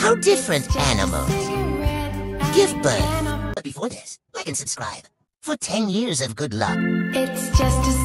How different animals give birth. But before this, like and subscribe for 10 years of good luck. It's just a